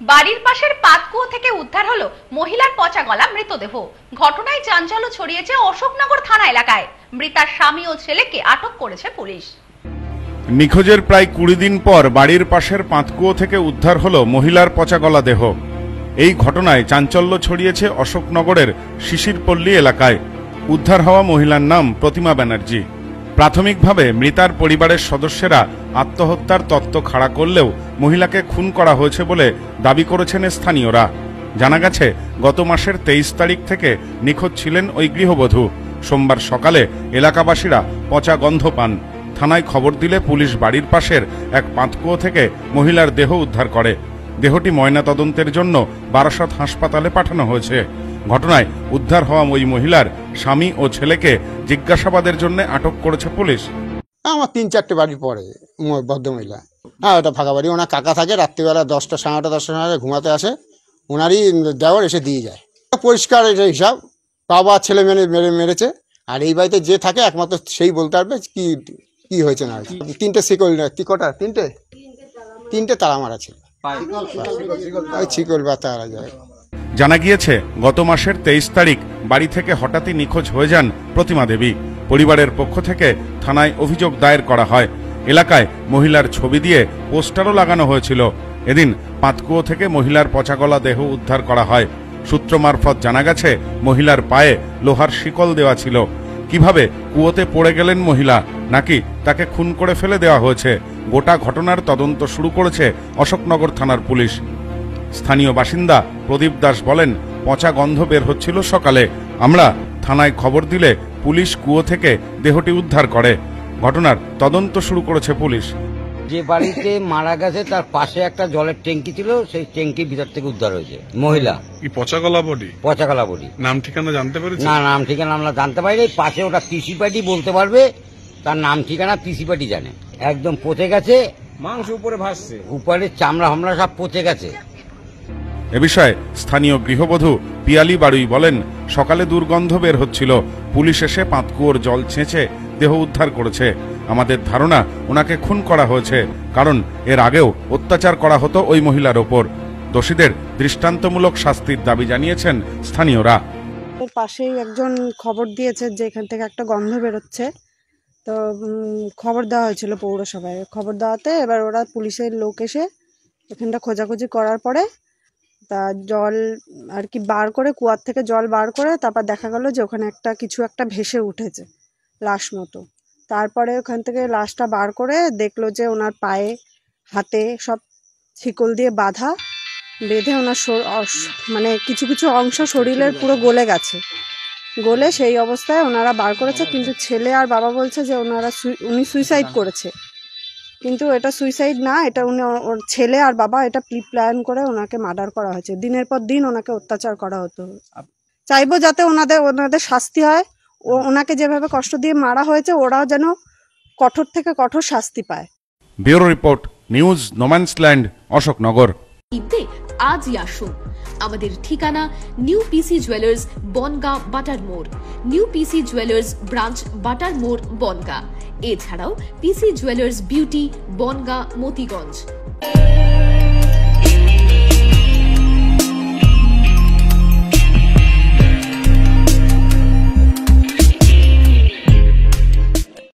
বাড়ির পাশের পাতকুয়ো থেকে উদ্ধার হলো মহিলার পচা গলা মৃতদেহ। ঘটনায় চাঞ্চল্য ছড়িয়েছে অশোকনগর থানা এলাকায়। মৃতার স্বামী ও ছেলেকে আটক করেছে পুলিশ। নিখোঁজের প্রায় কুড়ি দিন পর বাড়ির পাশের পাঁতকুয়ো থেকে উদ্ধার হল মহিলার পচা গলা দেহ। এই ঘটনায় চাঞ্চল্য ছড়িয়েছে অশোকনগরের শিশিরপল্লী এলাকায়। উদ্ধার হওয়া মহিলার নাম প্রতিমা ব্যানার্জি। প্রাথমিকভাবে মৃতার পরিবারের সদস্যরা আত্মহত্যার তত্ত্ব খাড়া করলেও মহিলাকে খুন করা হয়েছে বলে দাবি করেছেন স্থানীয়রা। জানা গেছে, গত মাসের তেইশ তারিখ থেকে নিখোঁজ ছিলেন ওই গৃহবধূ। সোমবার সকালে এলাকাবাসীরা পচা গন্ধ পান। থানায় খবর দিলে পুলিশ বাড়ির পাশের এক পাঁতকুয়ো থেকে মহিলার দেহ উদ্ধার করে। দেহটি ময়না তদন্তের জন্য বারাসত হাসপাতালে পাঠানো হয়েছে। ঘটনায় উদ্ধার হওয়া ওই মহিলার স্বামী ও ছেলেকে জিজ্ঞাসাবাদের জন্য আটক করেছে পুলিশ। আমার তিন চারটে বাড়ি পরে ভদ্রমহিলা হ্যাঁ ওটা ফাঁকা বাড়ি। ওনার কাকা থাকে রাত্রিবেলা দশটা সাড়ে নটা দশটা সময় ঘুমাতে আসে। ওনারই দেওয়ার এসে দিয়ে যায়। পরিষ্কার এটা হিসাব বাবা ছেলে মেরে মেরে মেরেছে। আর এই বাড়িতে যে থাকে একমাত্র সেই বলতে পারবে কি কি হয়েছে না হয়েছে। তিনটে শিকল কি কটা? তিনটে? তিনটে তারা মারা ছিল। ওই শিকল বা তারা যায়। জানা গিয়েছে, গত মাসের তেইশ তারিখ বাড়ি থেকে হঠাৎই নিখোঁজ হয়ে যান প্রতিমা দেবী। পরিবারের পক্ষ থেকে থানায় অভিযোগ দায়ের করা হয়। এলাকায় মহিলার ছবি দিয়ে পোস্টারও লাগানো হয়েছিল। এদিন পাতকুয়ো থেকে মহিলার পচাগলা দেহ উদ্ধার করা হয়। সূত্র মারফত জানা গেছে, মহিলার পায়ে লোহার শিকল দেওয়া ছিল। কীভাবে কুয়োতে পড়ে গেলেন মহিলা, নাকি তাকে খুন করে ফেলে দেওয়া হয়েছে? গোটা ঘটনার তদন্ত শুরু করেছে অশোকনগর থানার পুলিশ। স্থানীয় বাসিন্দা প্রদীপ দাস বলেন পচা গন্ধ বের হচ্ছিল সকালে। আমরা থানায় খবর দিলে পুলিশ কুয়ো থেকে দেহটি উদ্ধার করে। ঘটনার তদন্ত শুরু করেছে পুলিশ। যে বাড়িতে মারা গেছে তার পাশে একটা জলের ট্যাঙ্কি ছিল সেই ট্যাঙ্কি ভিতর থেকে উদ্ধার হয়েছে। মহিলা। কি পচা গলা বডি? পচাকালা বডি। নাম ঠিকানা জানতে পেরেছি না নাম ঠিকানা আমরা জানতে পারিনি। পাশে ওটা পিসি পার্টি বলতে পারবে তার নাম ঠিকানা পিসি পার্টি জানে। একদম পচে গেছে। মাংস উপরে ভাসছে। উপরে চামড়া হামড়া সব পচে গেছে। এ বিষয়ে স্থানীয় গৃহবধূ পিয়ালি বাড়ুই বলেন, সকালে দুর্গন্ধ বের হচ্ছিল। পুলিশ এসে পাঁতকুয়োর জল ছেঁচে দেহ উদ্ধার করেছে। আমাদের ধারণা ওনাকে খুন করা হয়েছে, কারণ এর আগেও অত্যাচার করা হতো ওই মহিলার ওপর। দোষীদের দৃষ্টান্তমূলক শাস্তির দাবি জানিয়েছেন স্থানীয়রা। পাশেই একজন খবর দিয়েছে যে এখান থেকে একটা গন্ধ বেরোচ্ছে। তো খবর দেওয়া হয়েছিল পৌরসভায়। খবর দেওয়াতে এবার ওরা পুলিশের লোক এসে এখানটা খোঁজাখুঁজি করার পরে তা জল আর কি বার করে, কুয়ার থেকে জল বার করে তারপর দেখা গেল যে ওখানে একটা কিছু একটা ভেসে উঠেছে লাশ মতো। তারপরে ওখান থেকে লাশটা বার করে দেখল যে ওনার পায়ে, হাতে সব শিকল দিয়ে বাঁধা, বেঁধে ওনার মানে কিছু কিছু অংশ শরীরের পুরো গলে গেছে। গলে সেই অবস্থায় ওনারা বার করেছে, কিন্তু ছেলে আর বাবা বলছে যে ওনারা উনি সুইসাইড করেছে। কিন্তু এটা সুইসাইড না এটা উনি ও- ওর ছেলে আর বাবা এটা প্রি প্ল্যান করে ওনাকে মার্ডার করা হয়েছে। দিনের পর দিন ওনাকে অত্যাচার করা হতো। চাইব যাতে ওনাদের ওনাদের শাস্তি হয়। ও ওনাকে যেভাবে কষ্ট দিয়ে মারা হয়েছে ওরাও যেন কঠোর থেকে কঠোর শাস্তি পায়। Bureau report news no man's land Ashoknagar. আজই আসুন। আমাদের ঠিকানা নিউ পিসি জুয়েলার্স বনগা বাটার মোড় নিউ পিসি জুয়েলার্স ব্রাঞ্চ বাটার মোড় বনগা। এছাড়াও PC jewellers beauty Bongaon Motiganj